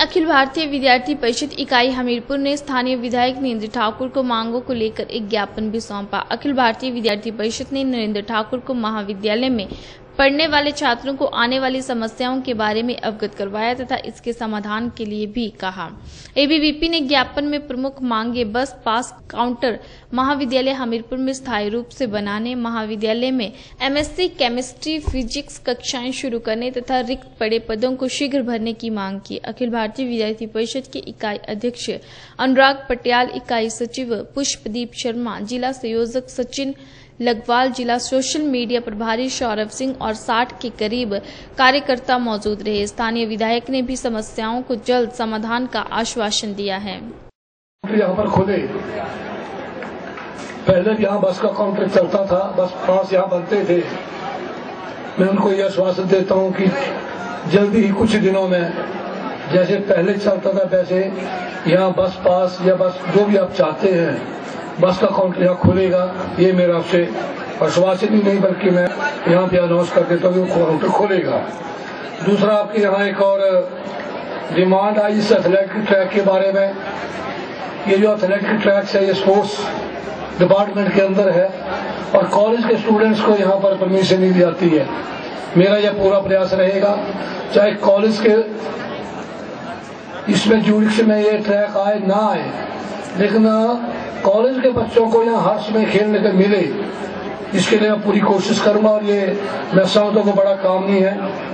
अखिल भारतीय विद्यार्थी परिषद इकाई हमीरपुर ने स्थानीय विधायक नरेंद्र ठाकुर को मांगों को लेकर एक ज्ञापन भी सौंपा। अखिल भारतीय विद्यार्थी परिषद ने नरेंद्र ठाकुर को महाविद्यालय में पढ़ने वाले छात्रों को आने वाली समस्याओं के बारे में अवगत करवाया तथा इसके समाधान के लिए भी कहा। एबीवीपी ने ज्ञापन में प्रमुख मांगे बस पास काउंटर महाविद्यालय हमीरपुर में स्थायी रूप से बनाने, महाविद्यालय में एमएससी केमिस्ट्री, फिजिक्स कक्षाएँ शुरू करने तथा रिक्त पड़े पदों को शीघ्र भरने की मांग की। अखिल भारतीय विद्यार्थी परिषद के इकाई अध्यक्ष अनुराग पटियाल, इकाई सचिव पुष्पदीप शर्मा, जिला संयोजक सचिन लगवाल जिला सोशल मीडिया प्रभारी सौरभ सिंह और 60 के करीब कार्यकर्ता मौजूद रहे। स्थानीय विधायक ने भी समस्याओं को जल्द समाधान का आश्वासन दिया है। पर खुले। पहले भी यहाँ बस का काउंटर चलता था, बस पास यहाँ बनते थे। मैं उनको यह आश्वासन देता हूँ कि जल्दी ही कुछ दिनों में, जैसे पहले चलता था वैसे, यहाँ बस पास या बस जो भी आप चाहते हैं बस का काउंटर यहाँ खुलेगा, ये मेरा आपसे आश्वासन ही नहीं, बल्कि मैं यहाँ पे अनाउंस कर देता हूँ काउंटर खुलेगा। दूसरा आपके यहाँ एक और डिमांड आई इस एथलेटिक ट्रैक के बारे में। ये जो एथलेटिक ट्रैक है, ये स्पोर्ट्स डिपार्टमेंट के अंदर है और कॉलेज के स्टूडेंट्स को यहाँ पर परमिशन नहीं दी जाती है। मेरा यह पूरा प्रयास रहेगा। चाहे कॉलेज के इसमें जुडिक्स में ये ट्रैक आए, ना आए, लेकिन कॉलेज के बच्चों को यहाँ हर्ष में खेलने को मिले, इसके लिए मैं पूरी कोशिश करूँगा और ये मैं समझता को बड़ा काम नहीं है।